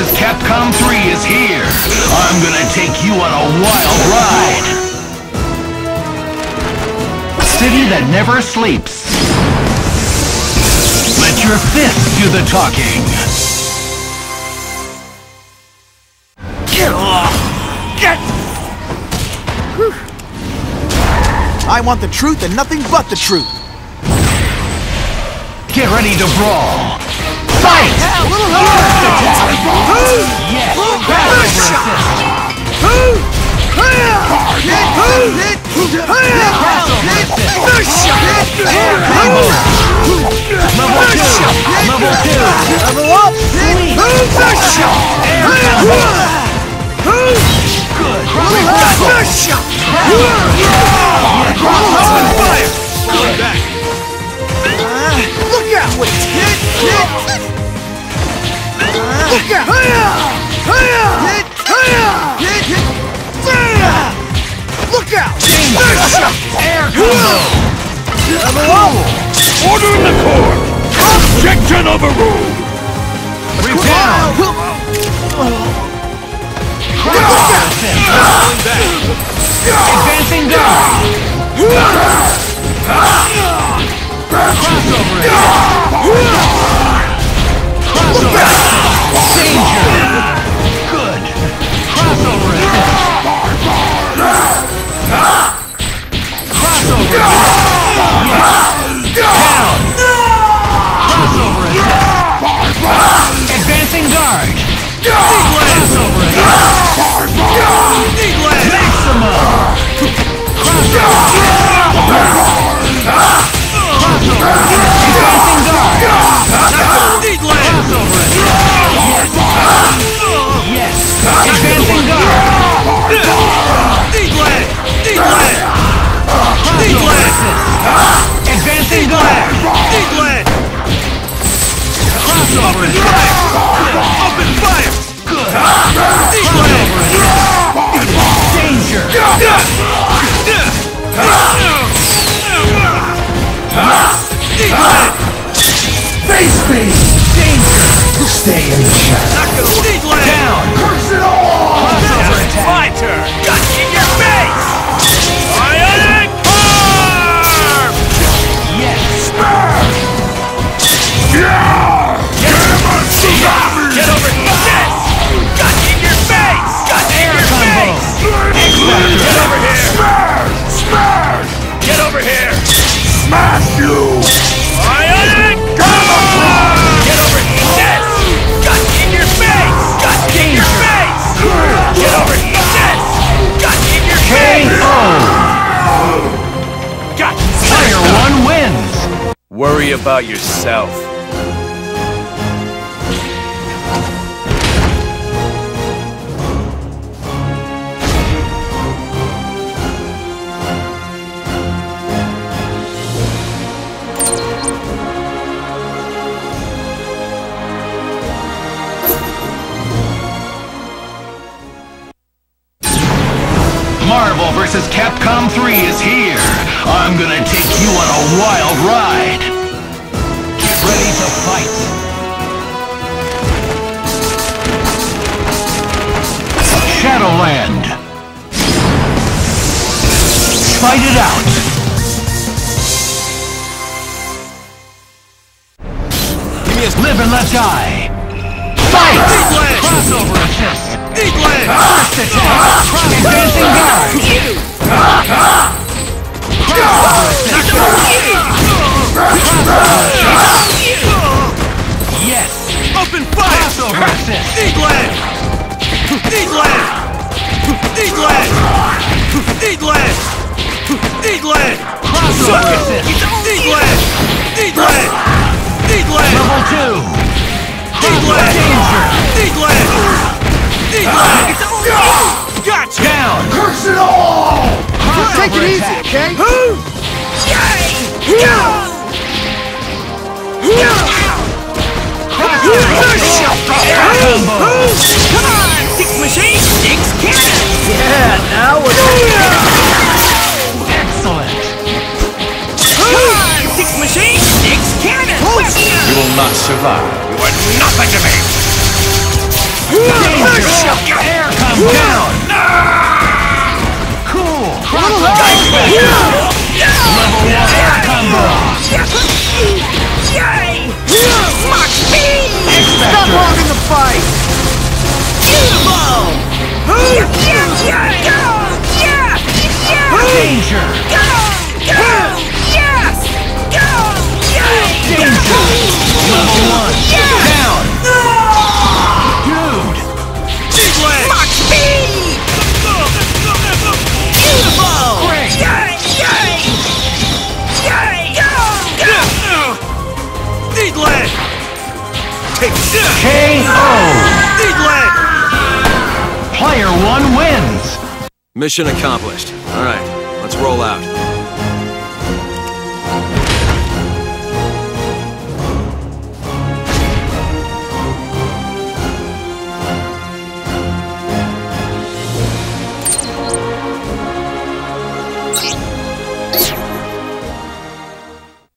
vs. Capcom 3 is here. I'm gonna take you on a wild ride. City that never sleeps. Let your fist do the talking. Get off! Get! I want the truth and nothing but the truth. Get ready to brawl. Fight! Yes! Battle assist. Air combo. Level two. Level two. Level up! Air combo. Good. Look Air combo. Order in the court! Objection overruled! Rebound. Advancing guard. Crossover. Crossover. Stay in KO. Got Player one wins. Worry about yourself. Vs. Capcom 3 is here. I'm gonna take you on a wild ride. Get ready to fight. Shadowland. Fight it out. Live and let die. Fight! Crossover Yes. Open fire! Crossover assist. Eagland! Eagland! Eagland! Eagland! Eagland! Crossover assist. Eagland! Eagland! Eagland! Level two. Eagland! Danger. Eagland! Eagland! Gotcha! Down. Curse it all! Take it Crossover easy, attack. okay? Combo. Come on! Six machine! Six! Yeah, now we're Excellent. Come on! Six! Six! Oh, You will not survive. You are nothing to me! Down! Cool! Level 1 air combo! Danger! Go! Go! Yes! Go! Yay! Danger! Level 1 down! Dude! Mach speed! Beautiful! Great! Yay! Yay! Yay! Go! Go! Leg! Take KO! Deed! Player 1 wins! Mission accomplished. Roll out.